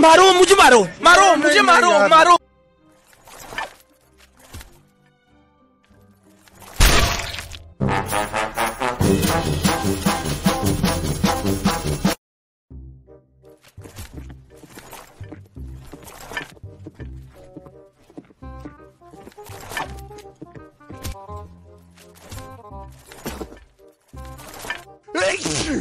मारो मुझे मारो मारो मुझे मारो मारो Hey!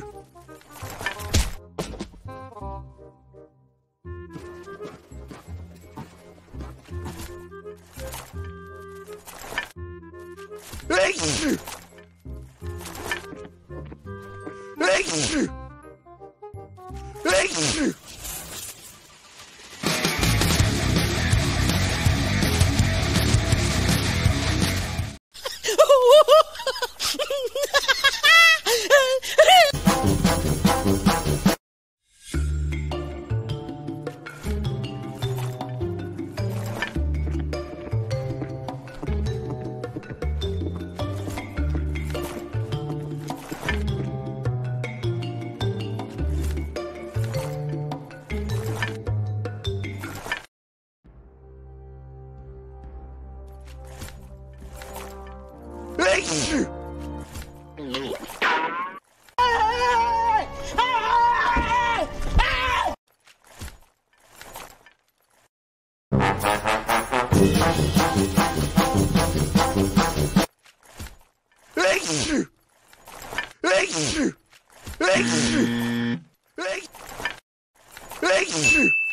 Hey!